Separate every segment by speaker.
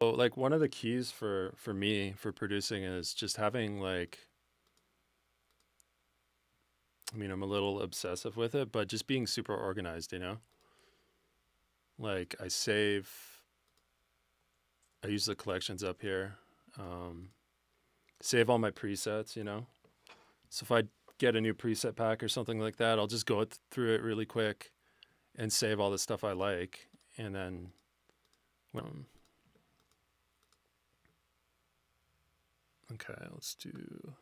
Speaker 1: So like one of the keys for for me for producing is just having like I mean, I'm a little obsessive with it, but just being super organized, you know? Like I save I use the collections up here. Um, save all my presets, you know? So if I get a new preset pack or something like that, I'll just go th- through it really quick and save all the stuff I like and then um, Okay, let's do.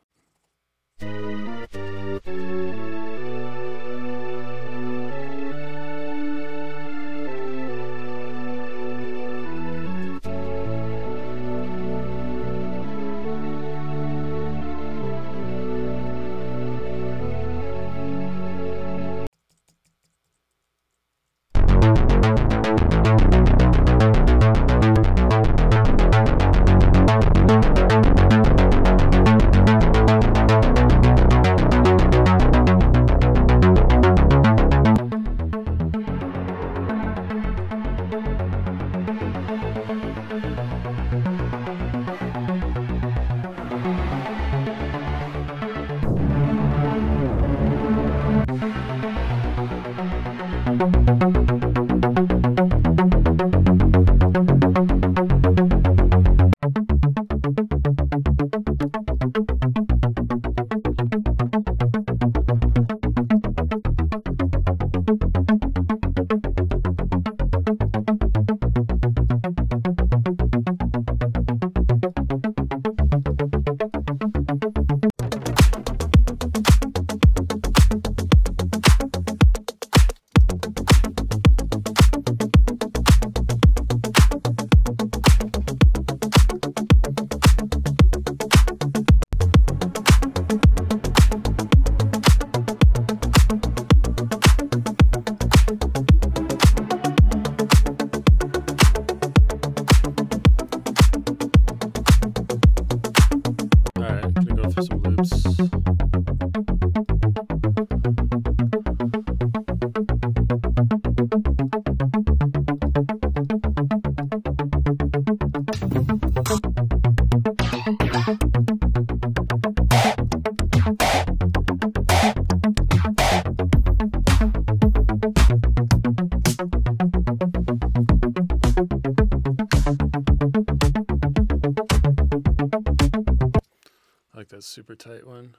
Speaker 1: Super tight one.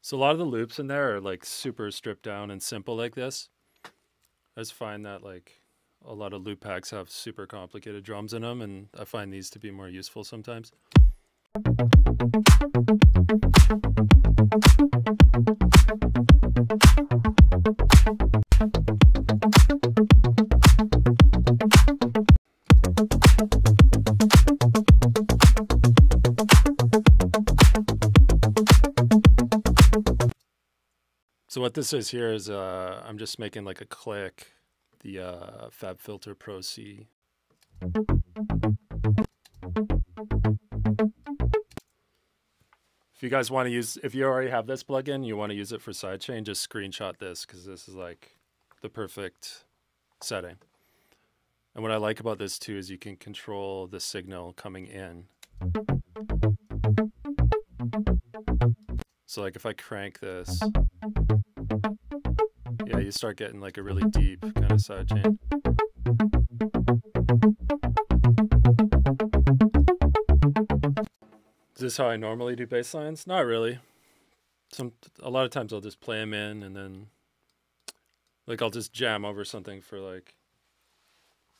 Speaker 1: So a lot of the loops in there are like super stripped down and simple like this. I just find that like a lot of loop packs have super complicated drums in them, and I find these to be more useful sometimes. What this is here is uh, I'm just making like a click, the uh, Fab Filter Pro C. If you guys want to use, if you already have this plugin, you want to use it for sidechain, just screenshot this because this is like the perfect setting. And what I like about this too is you can control the signal coming in. So like if I crank this, yeah, you start getting like a really deep kind of sidechain. Is this how I normally do bass lines? Not really. Some a lot of times I'll just play them in and then like I'll just jam over something for like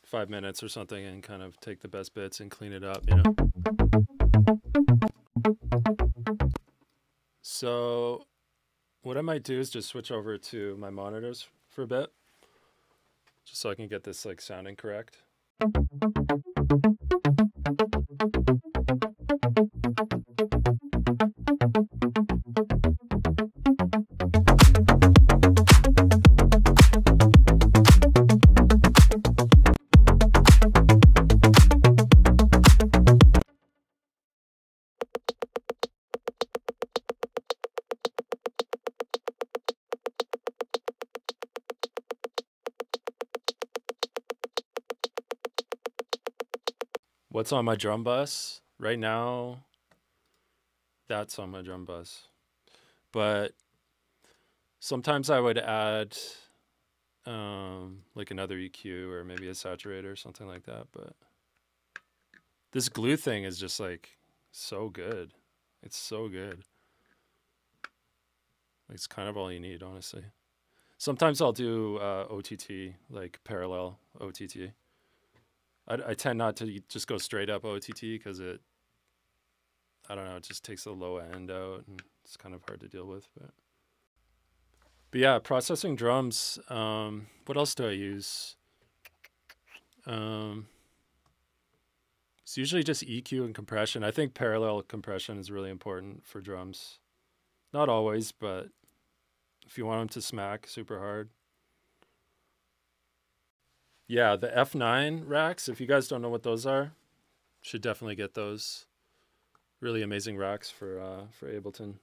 Speaker 1: five minutes or something and kind of take the best bits and clean it up, you know. So what I might do is just switch over to my monitors for a bit, just so I can get this like sounding correct. What's on my drum bus right now? That's on my drum bus, but sometimes I would add um, like another EQ or maybe a saturator or something like that. But this glue thing is just like so good. It's so good. It's kind of all you need, honestly. Sometimes I'll do uh, OTT, like parallel OTT. I, I tend not to just go straight up OTT because it, I don't know, it just takes the low end out and it's kind of hard to deal with. But, but yeah, processing drums. Um, what else do I use? Um, it's usually just EQ and compression. I think parallel compression is really important for drums. Not always, but if you want them to smack super hard. Yeah, the F9 racks, if you guys don't know what those are, should definitely get those. Really amazing racks for uh, for Ableton.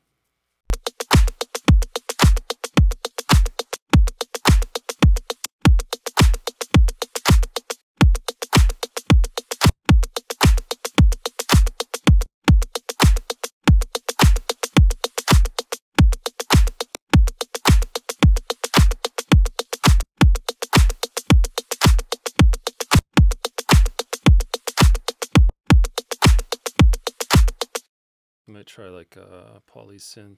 Speaker 1: Like a polysynth.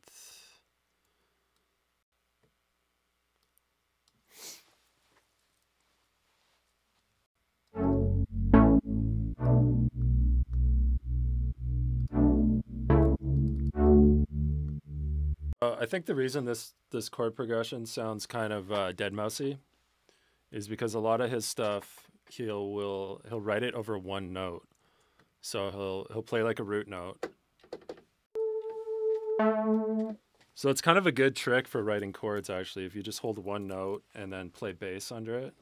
Speaker 1: Uh, I think the reason this this chord progression sounds kind of uh, deadmau5y is because a lot of his stuff he'll will he'll write it over one note. So he'll he'll play like a root note so it's kind of a good trick for writing chords, actually, if you just hold one note and then play bass under it.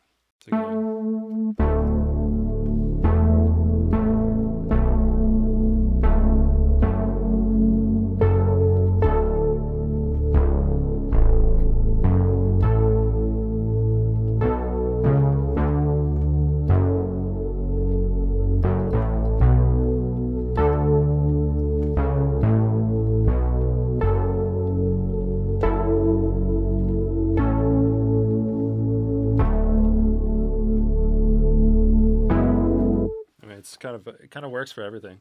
Speaker 1: It kind of works for everything.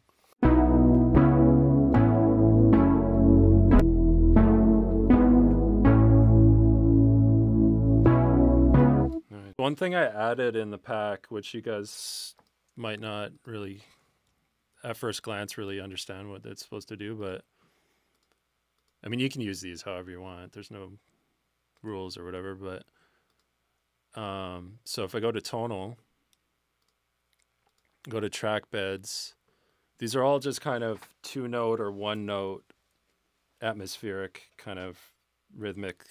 Speaker 1: One thing I added in the pack, which you guys might not really, at first glance, really understand what it's supposed to do, but I mean, you can use these however you want. There's no rules or whatever, but um, so if I go to tonal, go to track beds. These are all just kind of two note or one note atmospheric kind of rhythmic.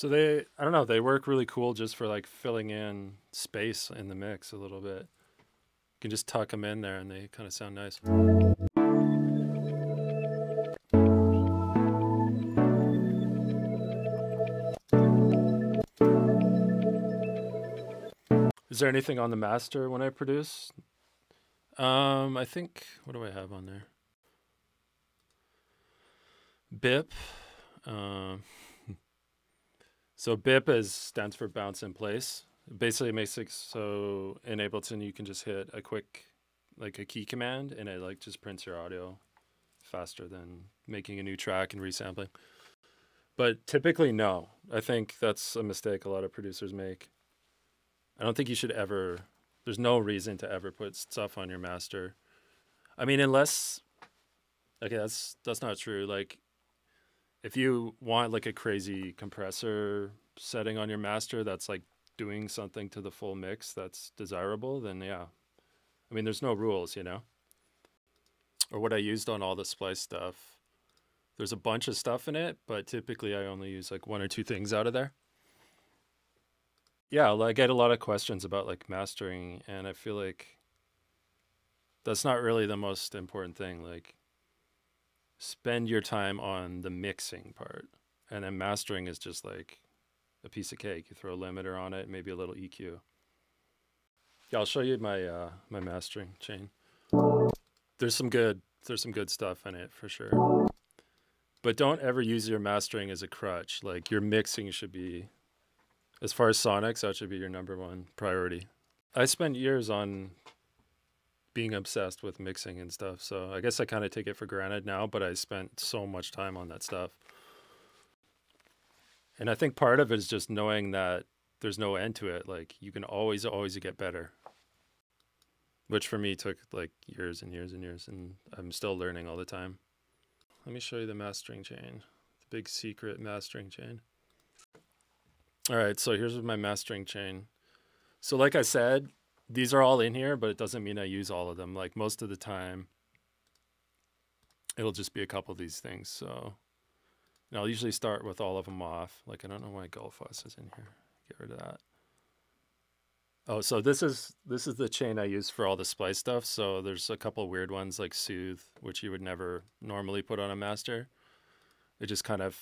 Speaker 1: So they, I don't know, they work really cool just for like filling in space in the mix a little bit. You can just tuck them in there and they kind of sound nice. Is there anything on the master when I produce? Um, I think, what do I have on there? BIP. Um, so BIP is stands for bounce in place. Basically, it makes it so in Ableton you can just hit a quick, like a key command, and it like just prints your audio faster than making a new track and resampling. But typically, no. I think that's a mistake a lot of producers make. I don't think you should ever. There's no reason to ever put stuff on your master. I mean, unless. Okay, that's that's not true. Like if you want like a crazy compressor setting on your master that's like doing something to the full mix that's desirable, then yeah. I mean, there's no rules, you know? Or what I used on all the splice stuff. There's a bunch of stuff in it, but typically I only use like one or two things out of there. Yeah, I get a lot of questions about like mastering, and I feel like that's not really the most important thing. Like, spend your time on the mixing part, and then mastering is just like a piece of cake. You throw a limiter on it, maybe a little EQ. Yeah, I'll show you my uh, my mastering chain. There's some good there's some good stuff in it for sure. But don't ever use your mastering as a crutch. Like your mixing should be as far as sonics, that should be your number one priority. I spent years on being obsessed with mixing and stuff. So I guess I kind of take it for granted now, but I spent so much time on that stuff. And I think part of it is just knowing that there's no end to it. Like you can always, always get better. Which for me took like years and years and years, and I'm still learning all the time. Let me show you the mastering chain, the big secret mastering chain. All right, so here's my mastering chain. So like I said, these are all in here, but it doesn't mean I use all of them. Like most of the time, it'll just be a couple of these things. So I'll usually start with all of them off. Like I don't know why Gullfoss is in here. Get rid of that. Oh, so this is this is the chain I use for all the splice stuff. So there's a couple weird ones like Soothe, which you would never normally put on a master. It just kind of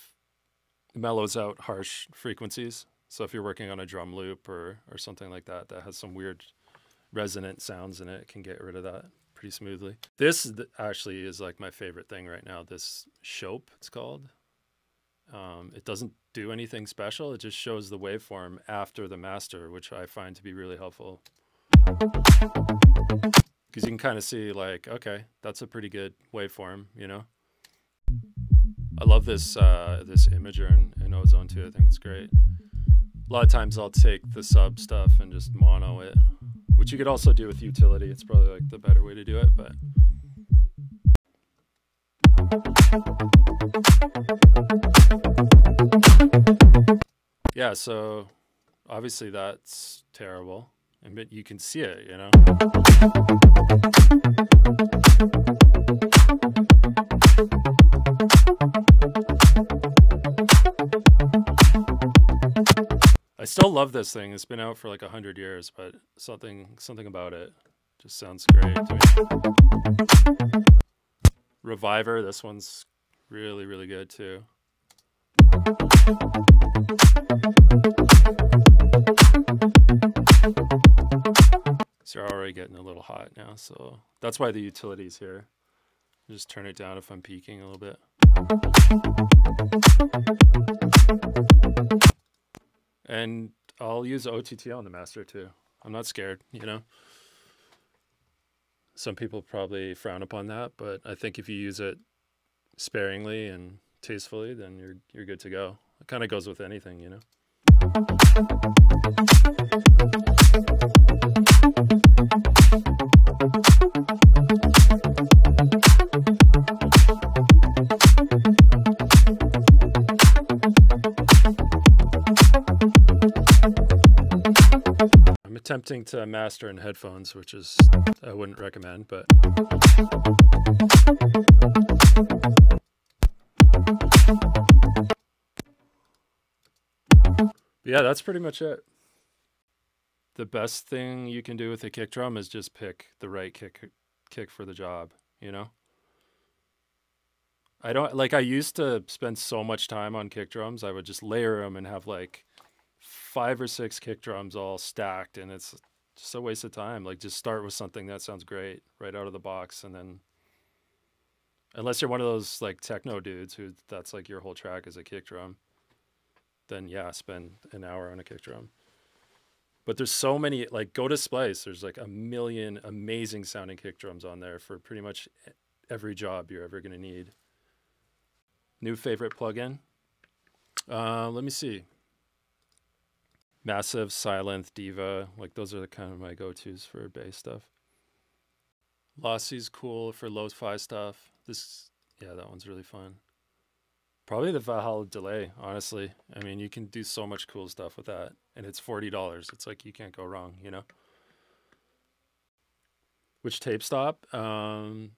Speaker 1: mellows out harsh frequencies. So if you're working on a drum loop or or something like that that has some weird resonant sounds in it, can get rid of that pretty smoothly. This actually is like my favorite thing right now. This Shope, it's called. Um, it doesn't do anything special. It just shows the waveform after the master, which I find to be really helpful. Because you can kind of see like, okay, that's a pretty good waveform, you know? I love this uh, this imager in, in Ozone too. I think it's great. A lot of times I'll take the sub stuff and just mono it, which you could also do with utility. It's probably like the better way to do it, but yeah, so obviously that's terrible. But you can see it, you know? Still love this thing. It's been out for like a hundred years, but something something about it just sounds great. Reviver, this one's really, really good too. So you're already getting a little hot now, so that's why the utility's here. Just turn it down if I'm peaking a little bit. And I'll use OTT on the master too. I'm not scared, you know? Some people probably frown upon that, but I think if you use it sparingly and tastefully, then you're you're good to go. It kind of goes with anything, you know. Attempting to master in headphones, which is I wouldn't recommend, but yeah, that's pretty much it. The best thing you can do with a kick drum is just pick the right kick kick for the job, you know? I don't like I used to spend so much time on kick drums. I would just layer them and have like five or six kick drums all stacked and it's just a waste of time. Like just start with something that sounds great right out of the box and then unless you're one of those like techno dudes who that's like your whole track is a kick drum, then yeah, spend an hour on a kick drum. But there's so many like go to Splice, there's like a million amazing sounding kick drums on there for pretty much every job you're ever gonna need. New favorite plugin. Uh, let me see. Massive, Sylenth, Diva, like those are the kind of my go-tos for bass stuff. Lossy's cool for lo-fi stuff. This, yeah, that one's really fun. Probably the Valhalla delay, honestly. I mean, you can do so much cool stuff with that, and it's forty dollars. It's like you can't go wrong, you know. Which tape stop? Um,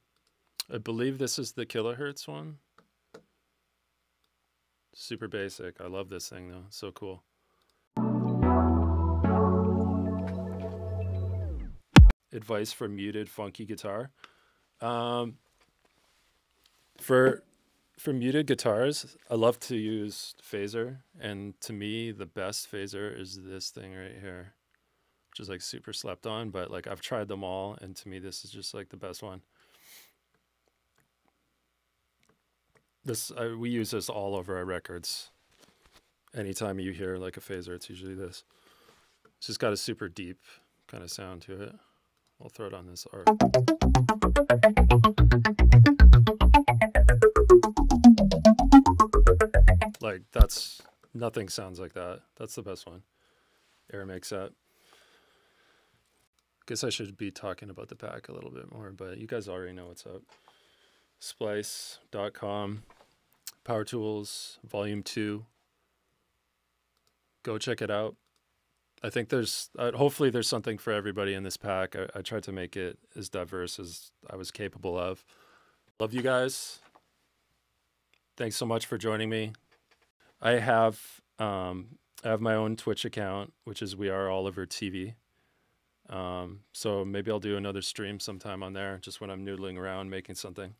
Speaker 1: I believe this is the Kilohearts one. Super basic. I love this thing though. So cool. Advice for muted funky guitar. Um, for for muted guitars, I love to use phaser, and to me, the best phaser is this thing right here, which is like super slept on. But like I've tried them all, and to me, this is just like the best one. This I, we use this all over our records. Anytime you hear like a phaser, it's usually this. It's just got a super deep kind of sound to it. I'll throw it on this art. Like that's nothing sounds like that. That's the best one. Air makes that. Guess I should be talking about the pack a little bit more, but you guys already know what's up. Splice.com, Power Tools, Volume 2. Go check it out. I think there's uh, hopefully there's something for everybody in this pack. I, I tried to make it as diverse as I was capable of. Love you guys. Thanks so much for joining me. I have um, I have my own Twitch account, which is We Are Oliver TV. Um, so maybe I'll do another stream sometime on there, just when I'm noodling around making something.